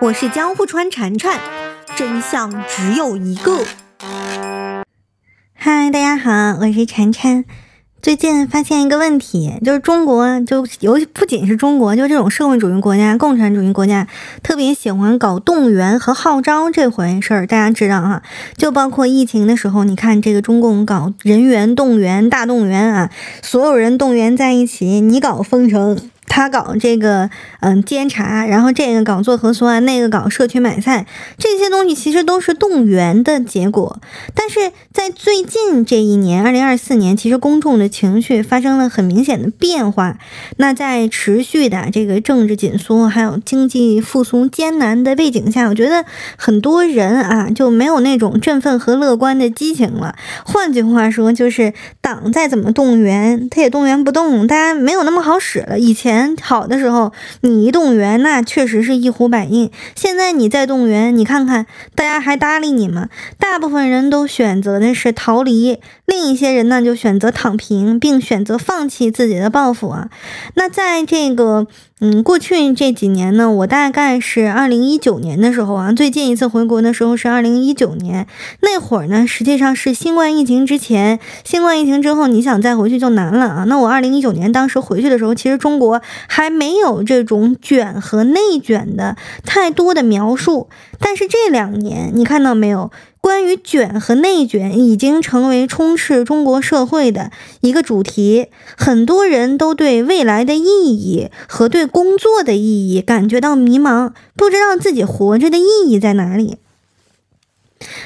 我是江户川蝉蝉，真相只有一个。嗨，大家好，我是蝉蝉。最近发现一个问题，就是中国就尤其不仅是中国，就这种社会主义国家、共产主义国家，特别喜欢搞动员和号召这回事儿。大家知道哈，就包括疫情的时候，你看这个中共搞人员动员、大动员啊，所有人动员在一起，你搞封城。他搞这个，嗯，监察，然后这个搞做核酸，那个搞社区买菜，这些东西其实都是动员的结果。但是在最近这一年，二零二四年，其实公众的情绪发生了很明显的变化。那在持续的这个政治紧缩，还有经济复苏艰难的背景下，我觉得很多人啊就没有那种振奋和乐观的激情了。换句话说，就是党再怎么动员，他也动员不动，大家没有那么好使了。以前。好的时候，你一动员，那确实是一呼百应。现在你再动员，你看看大家还搭理你吗？大部分人都选择的是逃离，另一些人呢就选择躺平，并选择放弃自己的抱负啊。那在这个。嗯，过去这几年呢，我大概是二零一九年的时候啊，最近一次回国的时候是二零一九年，那会儿呢，实际上是新冠疫情之前，新冠疫情之后，你想再回去就难了啊。那我二零一九年当时回去的时候，其实中国还没有这种卷和内卷的太多的描述，但是这两年你看到没有？关于卷和内卷已经成为充斥中国社会的一个主题，很多人都对未来的意义和对工作的意义感觉到迷茫，不知道自己活着的意义在哪里。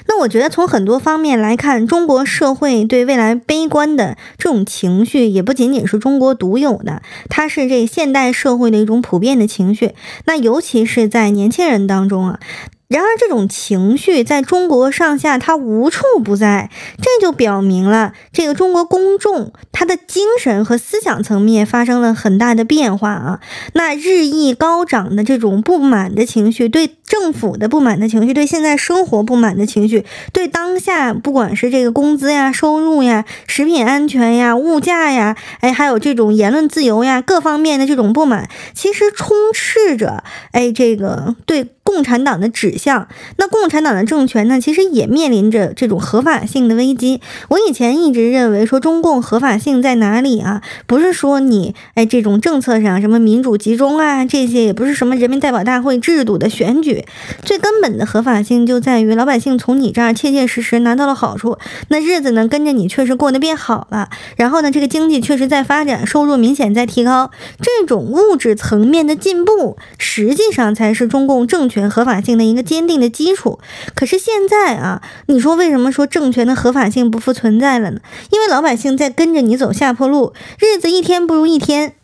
那我觉得从很多方面来看，中国社会对未来悲观的这种情绪也不仅仅是中国独有的，它是这现代社会的一种普遍的情绪。那尤其是在年轻人当中啊。然而，这种情绪在中国上下，它无处不在，这就表明了这个中国公众他的精神和思想层面发生了很大的变化啊。那日益高涨的这种不满的情绪，对政府的不满的情绪，对现在生活不满的情绪，对当下不管是这个工资呀、收入呀、食品安全呀、物价呀，哎，还有这种言论自由呀，各方面的这种不满，其实充斥着哎，这个对。共产党的指向，那共产党的政权呢，其实也面临着这种合法性的危机。我以前一直认为说中共合法性在哪里啊？不是说你哎这种政策上什么民主集中啊这些，也不是什么人民代表大会制度的选举，最根本的合法性就在于老百姓从你这儿切切实实拿到了好处，那日子呢跟着你确实过得变好了，然后呢这个经济确实在发展，收入明显在提高，这种物质层面的进步，实际上才是中共政权。合法性的一个坚定的基础。可是现在啊，你说为什么说政权的合法性不复存在了呢？因为老百姓在跟着你走下坡路，日子一天不如一天。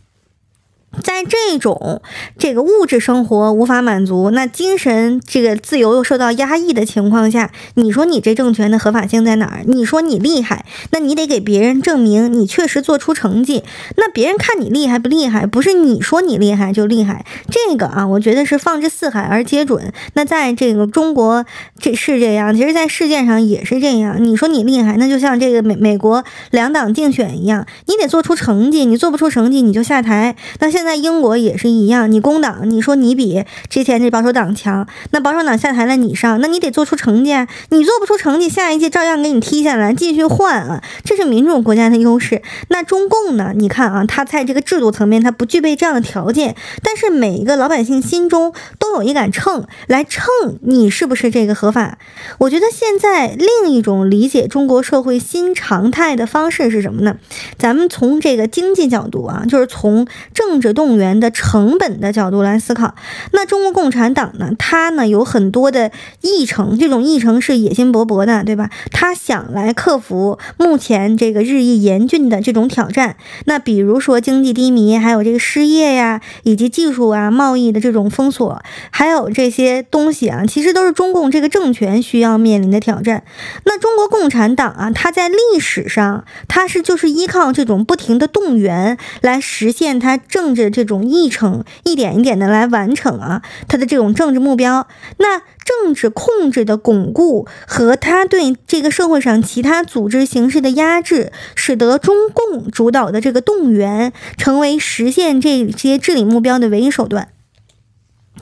在这种这个物质生活无法满足，那精神这个自由又受到压抑的情况下，你说你这政权的合法性在哪儿？你说你厉害，那你得给别人证明你确实做出成绩。那别人看你厉害不厉害，不是你说你厉害就厉害。这个啊，我觉得是放之四海而皆准。那在这个中国这是这样，其实在世界上也是这样。你说你厉害，那就像这个美美国两党竞选一样，你得做出成绩，你做不出成绩你就下台。那现在英国也是一样，你工党，你说你比之前这保守党强，那保守党下台了，你上，那你得做出成绩，你做不出成绩，下一届照样给你踢下来，继续换啊，这是民主国家的优势。那中共呢？你看啊，他在这个制度层面，他不具备这样的条件，但是每一个老百姓心中有一杆秤来称你是不是这个合法。我觉得现在另一种理解中国社会新常态的方式是什么呢？咱们从这个经济角度啊，就是从政治。动员的成本的角度来思考，那中国共产党呢？它呢有很多的议程，这种议程是野心勃勃的，对吧？他想来克服目前这个日益严峻的这种挑战。那比如说经济低迷，还有这个失业呀，以及技术啊、贸易的这种封锁，还有这些东西啊，其实都是中共这个政权需要面临的挑战。那中国共产党啊，它在历史上，它是就是依靠这种不停的动员来实现它政治。这种议程一点一点的来完成啊，它的这种政治目标，那政治控制的巩固和他对这个社会上其他组织形式的压制，使得中共主导的这个动员成为实现这些治理目标的唯一手段。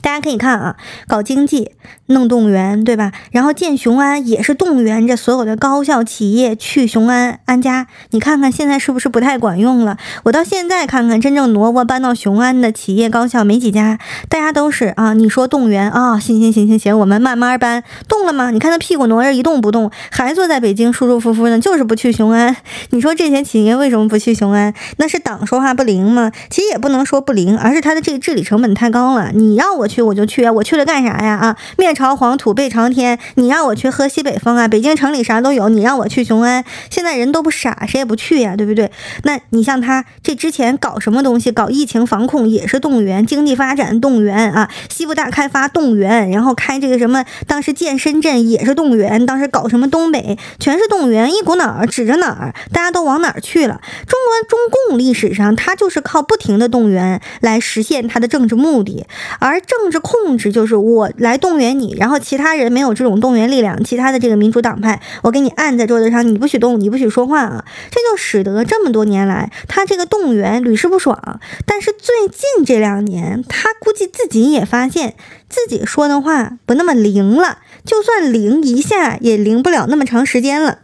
大家可以看啊，搞经济弄动员，对吧？然后建雄安也是动员着所有的高校企业去雄安安家。你看看现在是不是不太管用了？我到现在看看，真正挪窝搬到雄安的企业高校没几家，大家都是啊，你说动员啊，行行行行行，我们慢慢搬，动了吗？你看他屁股挪着一动不动，还坐在北京舒舒服服的，就是不去雄安。你说这些企业为什么不去雄安？那是党说话不灵吗？其实也不能说不灵，而是他的这个治理成本太高了。你让我。去我就去啊！我去了干啥呀？啊，面朝黄土背朝天，你让我去喝西北风啊？北京城里啥都有，你让我去雄安，现在人都不傻，谁也不去呀，对不对？那你像他这之前搞什么东西？搞疫情防控也是动员，经济发展动员啊，西部大开发动员，然后开这个什么，当时建深圳也是动员，当时搞什么东北全是动员，一股脑儿指着哪儿，大家都往哪儿去了。中国中共历史上，他就是靠不停的动员来实现他的政治目的，而政。政治控制就是我来动员你，然后其他人没有这种动员力量，其他的这个民主党派，我给你按在桌子上，你不许动，你不许说话啊！这就使得这么多年来，他这个动员屡试不爽。但是最近这两年，他估计自己也发现自己说的话不那么灵了，就算灵一下，也灵不了那么长时间了。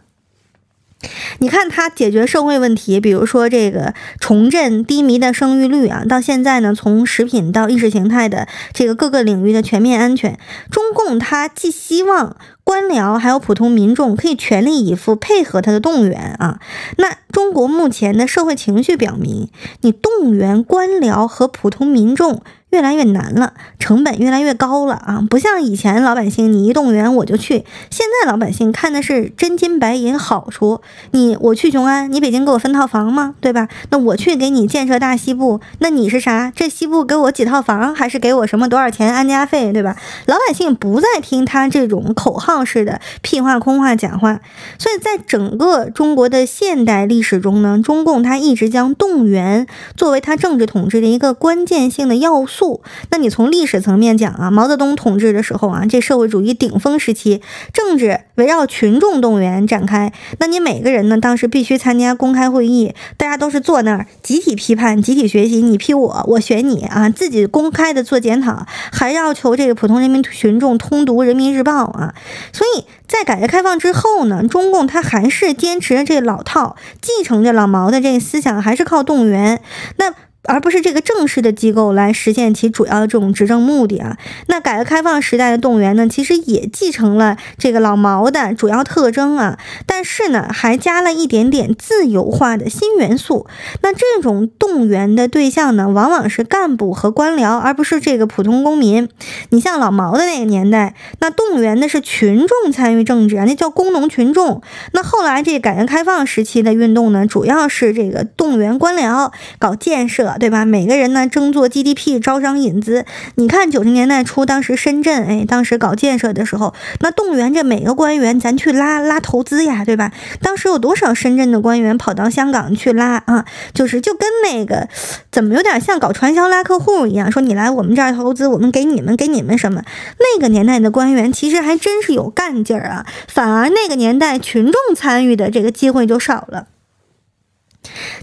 你看他解决社会问题，比如说这个重振低迷的生育率啊，到现在呢，从食品到意识形态的这个各个领域的全面安全，中共他既希望。官僚还有普通民众可以全力以赴配合他的动员啊。那中国目前的社会情绪表明，你动员官僚和普通民众越来越难了，成本越来越高了啊！不像以前老百姓，你一动员我就去。现在老百姓看的是真金白银好处。你我去雄安，你北京给我分套房吗？对吧？那我去给你建设大西部，那你是啥？这西部给我几套房，还是给我什么多少钱安家费？对吧？老百姓不再听他这种口号。式的屁话、空话、假话，所以在整个中国的现代历史中呢，中共他一直将动员作为他政治统治的一个关键性的要素素。那你从历史层面讲啊，毛泽东统治的时候啊，这社会主义顶峰时期，政治围绕群众动员展开。那你每个人呢，当时必须参加公开会议，大家都是坐那儿集体批判、集体学习，你批我，我选你啊，自己公开的做检讨，还要求这个普通人民群众通读《人民日报》啊。所以在改革开放之后呢，中共他还是坚持这老套，继承着老毛的这个思想，还是靠动员。那。而不是这个正式的机构来实现其主要的这种执政目的啊。那改革开放时代的动员呢，其实也继承了这个老毛的主要特征啊，但是呢，还加了一点点自由化的新元素。那这种动员的对象呢，往往是干部和官僚，而不是这个普通公民。你像老毛的那个年代，那动员的是群众参与政治啊，那叫工农群众。那后来这改革开放时期的运动呢，主要是这个动员官僚搞建设。对吧？每个人呢争做 GDP，招商引资。你看九十年代初，当时深圳，哎，当时搞建设的时候，那动员着每个官员，咱去拉拉投资呀，对吧？当时有多少深圳的官员跑到香港去拉啊？就是就跟那个怎么有点像搞传销拉客户一样，说你来我们这儿投资，我们给你们给你们什么？那个年代的官员其实还真是有干劲儿啊，反而那个年代群众参与的这个机会就少了。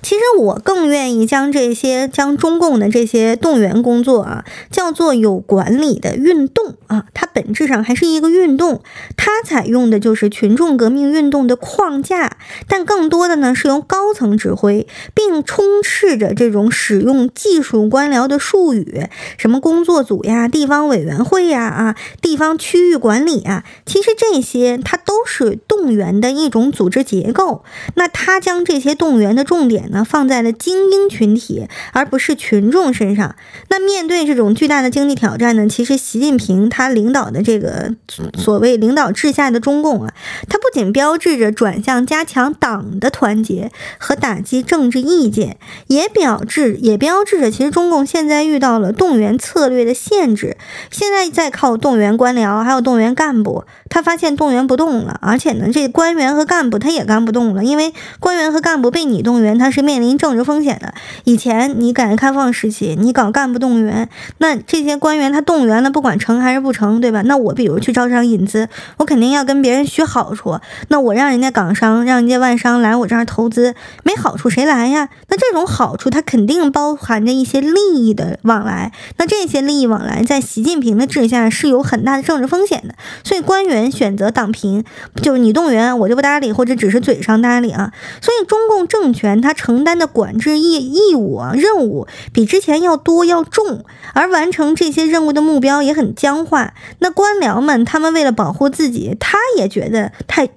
其实我更愿意将这些将中共的这些动员工作啊，叫做有管理的运动啊，它本质上还是一个运动，它采用的就是群众革命运动的框架，但更多的呢是由高层指挥，并充斥着这种使用技术官僚的术语，什么工作组呀、地方委员会呀、啊地方区域管理啊，其实这些它都是动员的一种组织结构，那它将这些动员的重重点呢放在了精英群体，而不是群众身上。那面对这种巨大的经济挑战呢，其实习近平他领导的这个所谓领导治下的中共啊，它不仅标志着转向加强党的团结和打击政治意见，也表志也标志着其实中共现在遇到了动员策略的限制。现在在靠动员官僚，还有动员干部，他发现动员不动了，而且呢，这官员和干部他也干不动了，因为官员和干部被你动。动员，它是面临政治风险的。以前你改革开放时期，你搞干部动员，那这些官员他动员了，不管成还是不成，对吧？那我比如去招商引资，我肯定要跟别人许好处。那我让人家港商、让人家外商来我这儿投资，没好处谁来呀？那这种好处它肯定包含着一些利益的往来。那这些利益往来在习近平的治下是有很大的政治风险的。所以官员选择党平，就是你动员我就不搭理，或者只是嘴上搭理啊。所以中共政权他承担的管制义义务啊任务比之前要多要重，而完成这些任务的目标也很僵化。那官僚们他们为了保护自己，他也觉得太。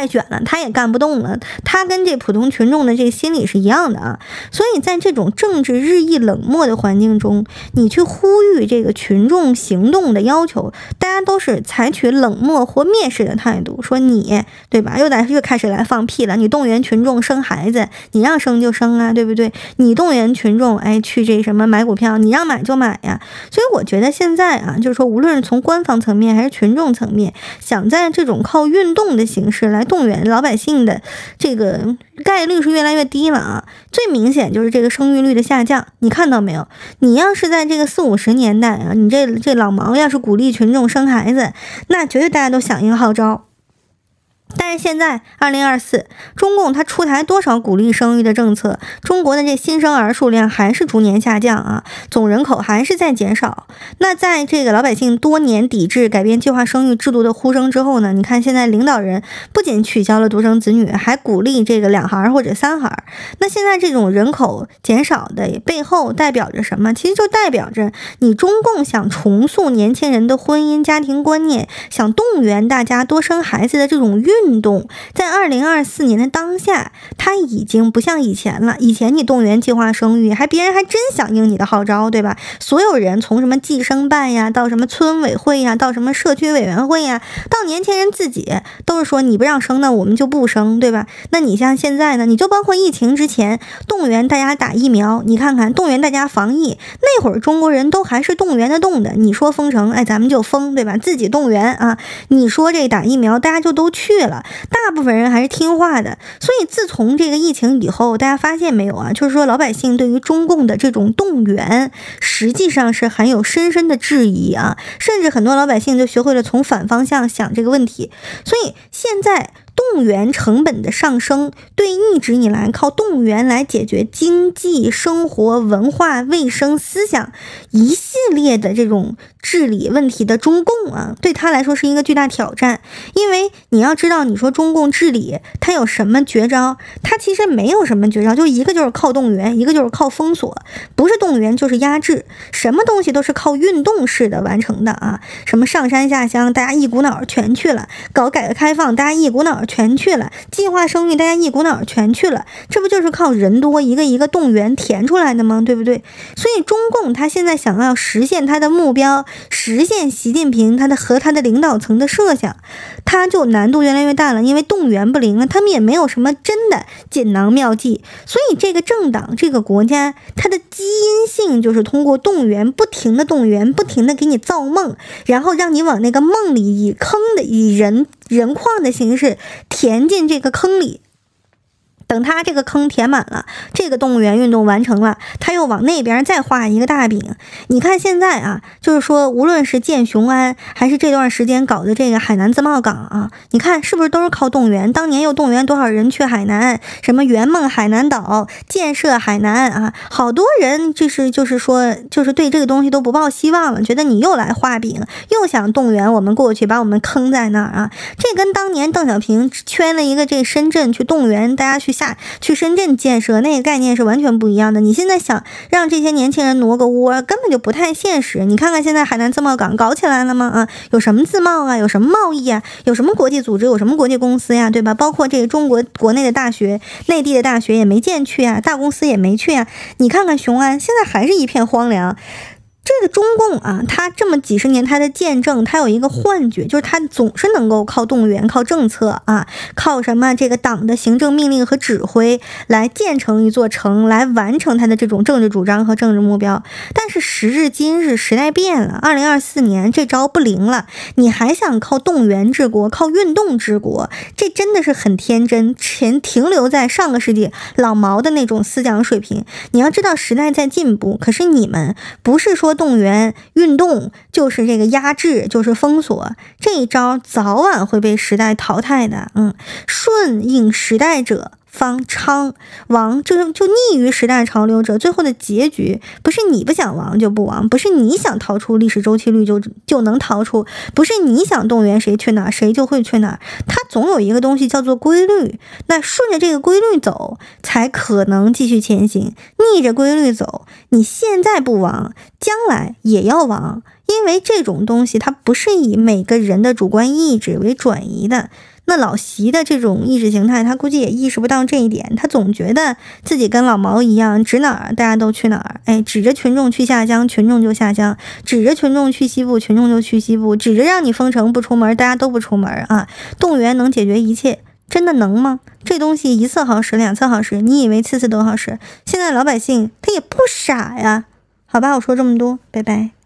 太卷了，他也干不动了。他跟这普通群众的这个心理是一样的啊。所以在这种政治日益冷漠的环境中，你去呼吁这个群众行动的要求，大家都是采取冷漠或蔑视的态度，说你对吧？又来又开始来放屁了。你动员群众生孩子，你让生就生啊，对不对？你动员群众哎去这什么买股票，你让买就买呀。所以我觉得现在啊，就是说无论是从官方层面还是群众层面，想在这种靠运动的形式。来动员老百姓的这个概率是越来越低了啊！最明显就是这个生育率的下降，你看到没有？你要是在这个四五十年代啊，你这这老毛要是鼓励群众生孩子，那绝对大家都响应号召。但是现在，二零二四，中共它出台多少鼓励生育的政策？中国的这新生儿数量还是逐年下降啊，总人口还是在减少。那在这个老百姓多年抵制改变计划生育制度的呼声之后呢？你看现在领导人不仅取消了独生子女，还鼓励这个两孩或者三孩。那现在这种人口减少的背后代表着什么？其实就代表着你中共想重塑年轻人的婚姻家庭观念，想动员大家多生孩子的这种运。运动在二零二四年的当下，它已经不像以前了。以前你动员计划生育，还别人还真响应你的号召，对吧？所有人从什么计生办呀，到什么村委会呀，到什么社区委员会呀，到年轻人自己，都是说你不让生，那我们就不生，对吧？那你像现在呢，你就包括疫情之前动员大家打疫苗，你看看动员大家防疫那会儿，中国人都还是动员的动的。你说封城，哎，咱们就封，对吧？自己动员啊。你说这打疫苗，大家就都去了。大部分人还是听话的，所以自从这个疫情以后，大家发现没有啊？就是说老百姓对于中共的这种动员，实际上是含有深深的质疑啊，甚至很多老百姓就学会了从反方向想这个问题，所以现在。动员成本的上升，对一直以来靠动员来解决经济、生活、文化、卫生、思想一系列的这种治理问题的中共啊，对他来说是一个巨大挑战。因为你要知道，你说中共治理他有什么绝招？他其实没有什么绝招，就一个就是靠动员，一个就是靠封锁，不是动员就是压制，什么东西都是靠运动式的完成的啊！什么上山下乡，大家一股脑全去了；搞改革开放，大家一股脑。全去了，计划生育，大家一股脑全去了，这不就是靠人多一个一个动员填出来的吗？对不对？所以中共他现在想要实现他的目标，实现习近平他的和他的领导层的设想，他就难度越来越大了，因为动员不灵了，他们也没有什么真的锦囊妙计，所以这个政党这个国家它的基因性就是通过动员，不停的动员，不停的给你造梦，然后让你往那个梦里以坑的以人。人矿的形式填进这个坑里。等他这个坑填满了，这个动物园运动完成了，他又往那边再画一个大饼。你看现在啊，就是说，无论是建雄安，还是这段时间搞的这个海南自贸港啊，你看是不是都是靠动员？当年又动员多少人去海南？什么圆梦海南岛、建设海南啊，好多人就是就是说，就是对这个东西都不抱希望了，觉得你又来画饼，又想动员我们过去，把我们坑在那儿啊。这跟当年邓小平圈了一个这深圳去动员大家去。下去深圳建设那个概念是完全不一样的。你现在想让这些年轻人挪个窝，根本就不太现实。你看看现在海南自贸港搞起来了吗？啊，有什么自贸啊？有什么贸易啊？有什么国际组织？有什么国际公司呀？对吧？包括这个中国国内的大学、内地的大学也没见去啊，大公司也没去啊。你看看雄安，现在还是一片荒凉。这个中共啊，他这么几十年他的见证，他有一个幻觉，就是他总是能够靠动员、靠政策啊，靠什么这个党的行政命令和指挥来建成一座城，来完成他的这种政治主张和政治目标。但是时至今日，时代变了，二零二四年这招不灵了，你还想靠动员治国、靠运动治国，这真的是很天真，前停留在上个世纪老毛的那种思想水平。你要知道时代在进步，可是你们不是说动员运动就是这个压制，就是封锁，这一招早晚会被时代淘汰的。嗯，顺应时代者。方昌亡，就就逆于时代潮流者，最后的结局不是你不想亡就不亡，不是你想逃出历史周期率就就能逃出，不是你想动员谁去哪谁就会去哪，它总有一个东西叫做规律，那顺着这个规律走，才可能继续前行。逆着规律走，你现在不亡，将来也要亡，因为这种东西它不是以每个人的主观意志为转移的。那老习的这种意识形态，他估计也意识不到这一点，他总觉得自己跟老毛一样，指哪儿大家都去哪儿，哎，指着群众去下乡，群众就下乡；指着群众去西部，群众就去西部；指着让你封城不出门，大家都不出门啊！动员能解决一切，真的能吗？这东西一次好使，两次好使，你以为次次都好使？现在老百姓他也不傻呀，好吧，我说这么多，拜拜。